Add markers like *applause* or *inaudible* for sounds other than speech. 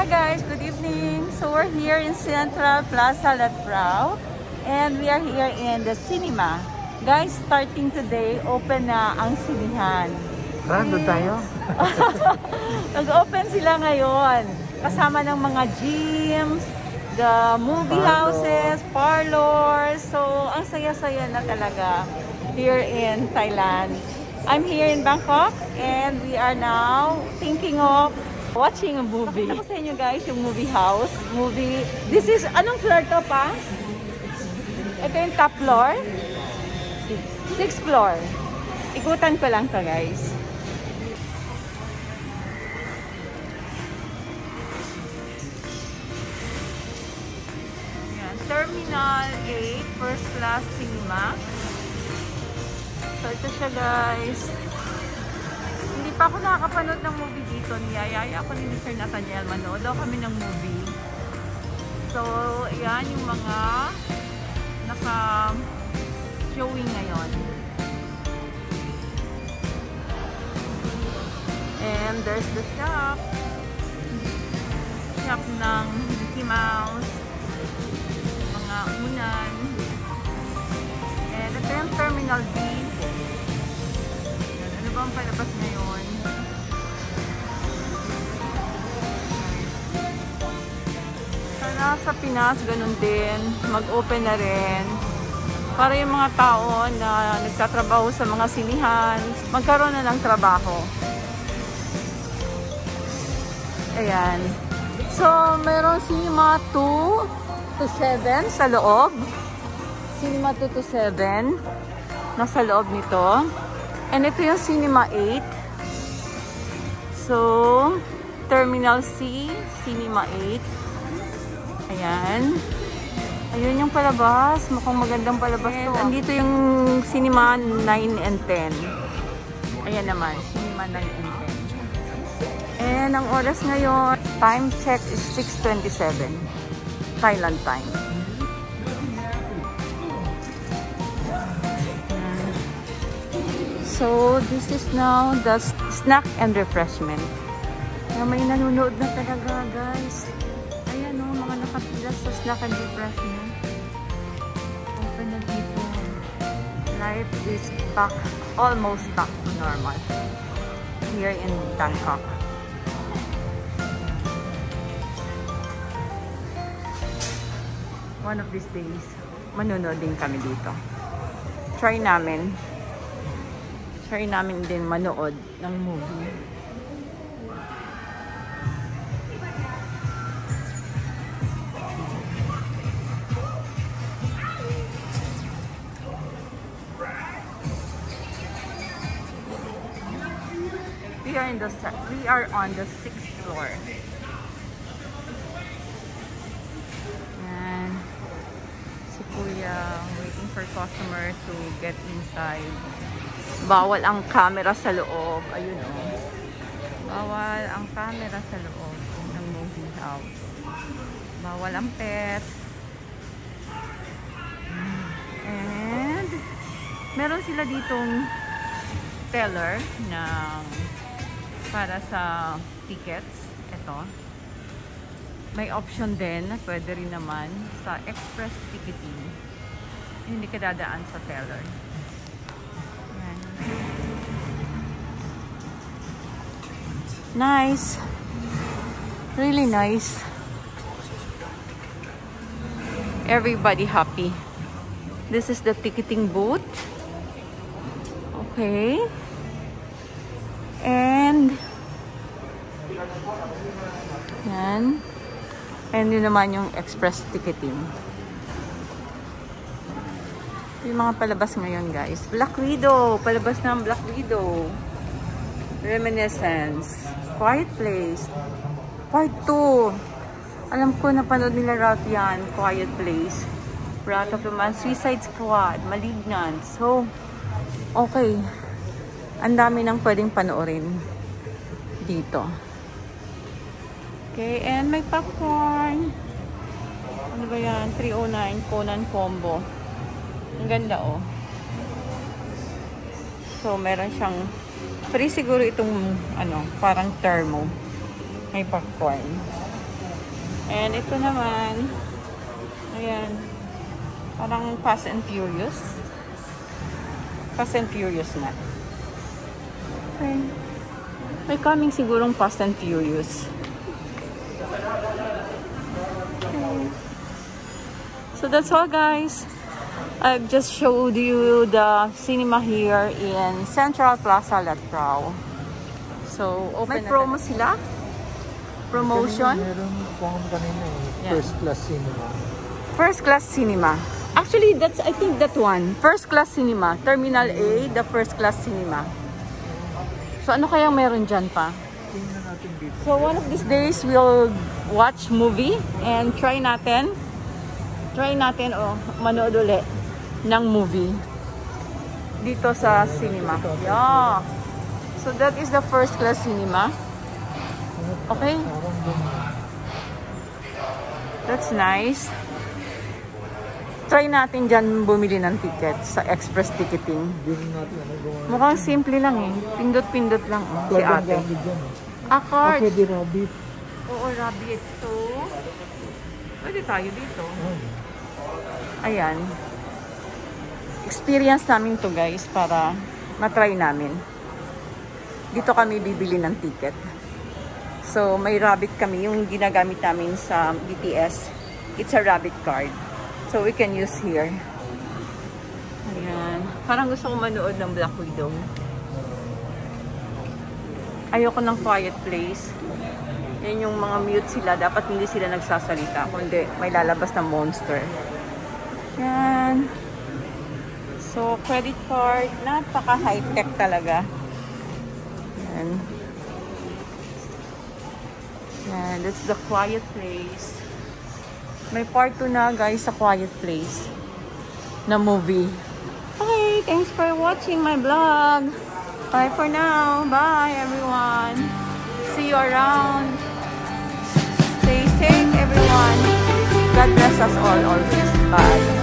Hi guys, good evening. So we're here in Central Plaza Latrao and we are here in the cinema. Guys, starting today, open na ang sinihan. Tara, doon tayo. *laughs* Nag-open sila ngayon. Kasama ng mga gyms, the movie Parlor. houses, parlors. So, ang saya-saya na talaga here in Thailand. I'm here in Bangkok and we are now thinking of watching a movie. Pakita ko sa inyo guys yung movie house. Movie. This is, anong floor to pa? Ito yung top floor. Sixth floor. Ikutan ko lang to guys. Yan. Terminal 8, first class cinema. So, ito siya guys. Pa ako nakakapanood ng movie dito. Niyayaya ako ni Mr. Nathaniel. Manood daw kami ng movie. So, ayan yung mga naka-showing ngayon. And there's the shop. Shop ng Mickey Mouse. Mga unan. And ito yung Terminal B. Yan, Ano ba ang palabas ngayon? Sa Pinas, ganun din. Mag-open na rin. Para yung mga tao na nagtatrabaho sa mga sinihan, magkaroon na ng trabaho. Ayan. So, meron cinema 2 to 7 sa loob. Cinema 2 to 7 nasa loob nito. And ito yung cinema 8. So, Terminal C, cinema 8. Ayan. Ayun yung palabas. Mukhang magandang palabas to. ah. Andito yung cinema 9 and 10. Ayan naman, cinema 9 and 10. And ang oras ngayon, time check is 6.27. Thailand time. So, this is now the snack and refreshment. May nanonood na talaga, guys. Sa snack and refreshment. Open na dito. Life is back, almost back to normal. Here in Bangkok. One of these days, manonood din kami dito. Try namin. Try namin din manood ng movie. Are in the we are on the sixth floor. And si Kuya waiting for customer to get inside. Bawal ang camera sa loob. Ayun oh. Bawal ang camera sa loob ng movie house. Bawal ang pet. And meron sila ditong teller ng para sa tickets. Ito. May option din pwede rin naman sa express ticketing. Hindi ka dadaan sa teller. Nice. Really nice. Everybody happy. This is the ticketing booth. Okay. And yan. And yun naman yung express ticketing. Yung mga palabas ngayon, guys. Black Widow. Palabas ng Black Widow. Reminiscence. Quiet Place. Part 2. Alam ko, napanood nila Ralph yan. Quiet Place. Wrath of the Man. Suicide Squad. Malignant. So, okay. Ang dami nang pwedeng panoorin dito. Okay, and may popcorn. Ano ba yan? 309 Conan Combo. Ang ganda oh. So, meron siyang free siguro itong ano, parang thermo. May popcorn. And ito naman, ayan, parang Fast and Furious. Fast and Furious na. Okay. May coming sigurong Fast and Furious. Okay. So that's all guys. I've just showed you the cinema here in Central Plaza Latrao. So, open May promo sila? Promotion? Meron kung kanina eh. First class cinema. First class cinema. Actually, that's I think that one. First class cinema. Terminal A, the first class cinema. So ano kayang meron dyan pa? So one of these days, we'll watch movie and try natin. Try natin, oh, manood ulit ng movie. Dito sa cinema. Yeah. So that is the first class cinema. Okay. That's nice. Try natin dyan bumili ng ticket sa express ticketing. Mukhang simple lang eh. Pindot-pindot lang oh, si ate. eh. Ah, Ah, card. pwede rabbit. Oo, rabbit. So, pwede tayo dito. Oh. Ayan. Experience namin to guys para matry namin. Dito kami bibili ng ticket. So, may rabbit kami. Yung ginagamit namin sa BTS, it's a rabbit card. So, we can use here. Ayan. Parang gusto ko manood ng Black Widow. Ayoko ng quiet place. Yan yung mga mute sila. Dapat hindi sila nagsasalita. Kundi may lalabas na monster. Yan. So, credit card. Napaka high-tech talaga. Yan. Yan. That's the quiet place. May part 2 na guys sa quiet place na movie. Okay, thanks for watching my vlog. Bye for now. Bye everyone. See you around. Stay safe everyone. God bless us all always. Bye.